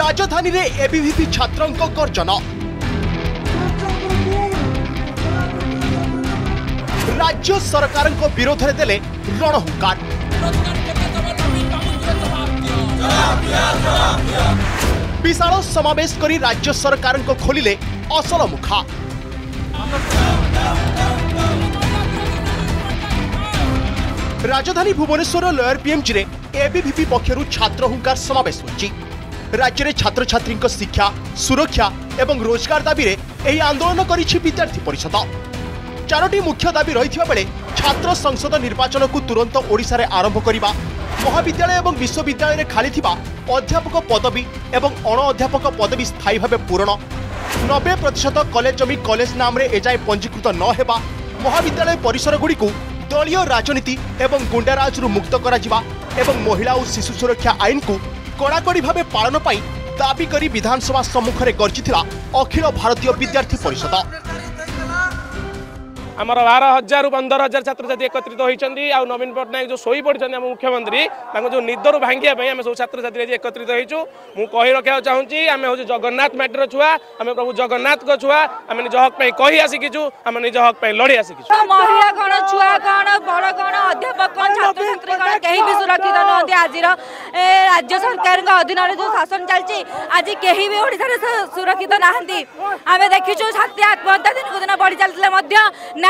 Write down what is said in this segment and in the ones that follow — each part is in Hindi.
ରାଜଧାନୀରେ ଏବିଭିପି ଛାତ୍ରଙ୍କ ଗର୍ଜନ ରାଜ୍ୟ ସରକାରଙ୍କ ବିରୋଧରେ ଦେଲେ ରଣହୁଙ୍କାର ବିଶାଳ ସମାବେଶ କରି ରାଜ୍ୟ ସରକାରଙ୍କ ଖୋଲିଲେ ଅସଲ ମୁଖା রাজধানী ভুবনেশ্বর লয়ার পিএমজি এবিভিপি পক্ষ ছাত্র হুঙ্কার সমাবেশ হয়েছে রাজ্যের ছাত্রছাত্রী শিক্ষা সুরক্ষা এবং রোজগার দাবিরে এই আন্দোলন করেছে বিদ্যার্থী পরিষদ চারোটি মুখ্য দাবি রয়েছে বেড়ে ছাত্র সংসদ নির্বাচনক তুরন্ত ওড়শার আরম্ভ করা মহাবিদ্যালয় এবং বিশ্ববিদ্যালয়ের খালি থাকা অধ্যাপক পদবী এবং অণ অধ্যাপক পদবী স্থায়ীভাবে পূরণ নবে প্রত কলেজ জমি কলেজ নামে এযায় পঞ্জীকৃত নহেবা মহাবিদ্যালয় পরিসরগুড়ি দলীয় রাজনীতি এবং গুন্ডারাজরু মুক্ত করা এবং মহিলা ও শিশু সুরক্ষা আইনকু কড়াকড়ি ভাবে পালন পাই দাবি করে বিধানসভা সম্মুখে গর্জিলা অখিল ভারতীয় বিদ্যার্থী পরিষদ आमर बार हजार पंदर हजार छात्र छात्री एकत्रित होती आ नवीन पट्टनायक जो शो पड़ते आम मुख्यमंत्री जो निदर भांगे आम सब छात्र छात्री आज एकत्रित होती रखा चाहूँगी आम हूँ जगन्नाथ मैटर छुआ आम प्रभु जगन्नाथ छुआ आम निज हक कही आसिकीचु आम निज हक लड़े आसिकीचु महिला राज्य सरकार अधीन जो शासन चलती आज कहीं भी ओडार सुरक्षित ना आम देखीचु छात्री आत्महत्या दिन को दिन बढ़ी चलते ना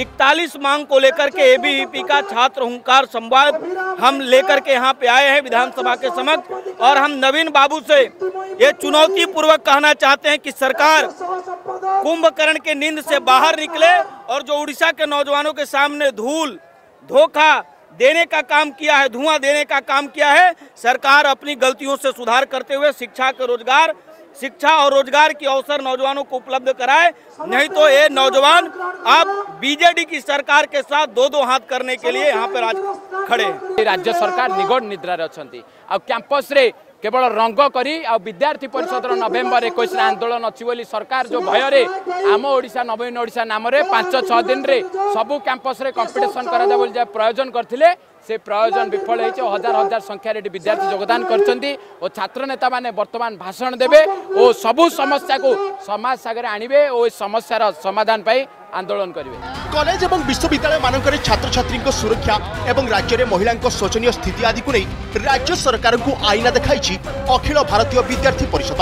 इकतालीस मांग को लेकर के ए का छात्र हंकार संवाद हम लेकर के यहाँ पे आए हैं विधानसभा के समक्ष और हम नवीन बाबू से ये चुनौती पूर्वक कहना चाहते हैं कि सरकार कुंभकर्ण के नींद से बाहर निकले और जो उड़ीसा के नौजवानों के सामने धूल धोखा देने का काम किया है धुआं देने का काम किया है सरकार अपनी गलतियों से सुधार करते हुए शिक्षा के रोजगार शिक्षा और रोजगार की अवसर नौजवानों को उपलब्ध कराए नहीं तो ये नौजवान आप बीजेडी की सरकार के साथ दो दो हाथ करने के लिए यहाँ पर आज खड़े राज्य सरकार निगोड़ निद्रार अच्छा कैंपस रे केवल रंग करी आ विद्यार्थी परिषद नवेम्बर एक आंदोलन अच्छी सरकार जो भय आम ओडा नवीन ओडा नाम पांच छः दिन रे सबू कैंपस रे कंपिटिशन कर प्रयोजन करते से प्रयोजन विफल हो हजार हजार संख्यार विद्यार्थी जोगदान कर और छात्र नेता मैंने वर्तमान भाषण देवे और सबू समस्या को समाज सागर आणवे और समस्या समाधान पाई ଆନ୍ଦୋଳନ କରିବେ କଲେଜ ଏବଂ ବିଶ୍ୱବିଦ୍ୟାଳୟମାନଙ୍କରେ ଛାତ୍ରଛାତ୍ରୀଙ୍କ ସୁରକ୍ଷା ଏବଂ ରାଜ୍ୟରେ ମହିଳାଙ୍କ ଶୋଚନୀୟ ସ୍ଥିତି ଆଦିକୁ ନେଇ ରାଜ୍ୟ ସରକାରଙ୍କୁ ଆଇନା ଦେଖାଇଛି ଅଖିଳ ଭାରତୀୟ ବିଦ୍ୟାର୍ଥୀ ପରିଷଦ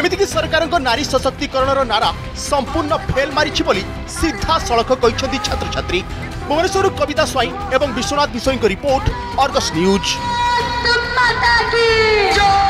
ଏମିତିକି ସରକାରଙ୍କ ନାରୀ ସଶକ୍ତିକରଣର ନାରା ସମ୍ପୂର୍ଣ୍ଣ ଫେଲ୍ ମାରିଛି ବୋଲି ସିଧାସଳଖ କହିଛନ୍ତି ଛାତ୍ରଛାତ୍ରୀ ଭୁବନେଶ୍ୱରରୁ କବିତା ସ୍ୱାଇଁ ଏବଂ ବିଶ୍ୱନାଥ ବିଷୋଇଙ୍କ ରିପୋର୍ଟ ଅର୍ଗସ୍ ନ୍ୟୁଜ୍ ¡Gracias!